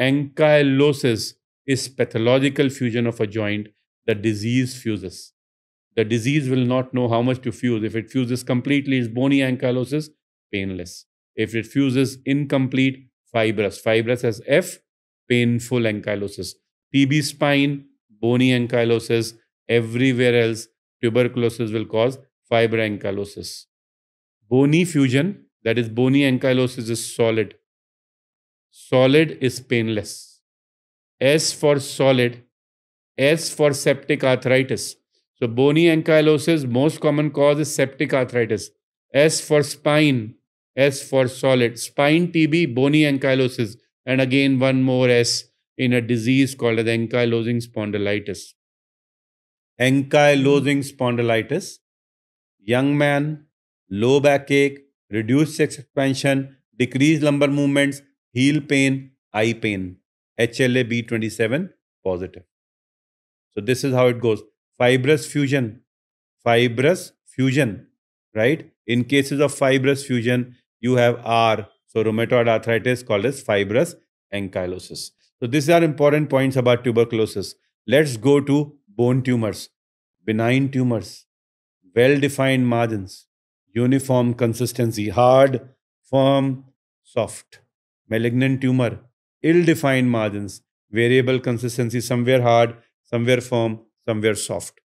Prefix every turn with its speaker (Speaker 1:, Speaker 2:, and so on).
Speaker 1: Ankylosis is pathological fusion of a joint. The disease fuses. The disease will not know how much to fuse. If it fuses completely, it's bony ankylosis, painless. If it fuses incomplete, fibrous. Fibrous as F, painful ankylosis. TB spine, bony ankylosis. Everywhere else, tuberculosis will cause fibroankylosis. Bony fusion, that is bony ankylosis is solid. Solid is painless. S for solid, S for septic arthritis. So bony ankylosis, most common cause is septic arthritis. S for spine, S for solid. Spine TB, bony ankylosis. And again, one more S in a disease called as ankylosing spondylitis. Ankylosing spondylitis. Young man, low backache, reduced chest expansion, decreased lumbar movements, heel pain, eye pain. HLA B27 positive. So this is how it goes. Fibrous fusion, fibrous fusion, right? In cases of fibrous fusion, you have R. So rheumatoid arthritis called as fibrous ankylosis. So these are important points about tuberculosis. Let's go to bone tumors, benign tumors, well-defined margins, uniform consistency, hard, firm, soft. Malignant tumor, ill-defined margins, variable consistency, somewhere hard, somewhere firm, somewhere soft.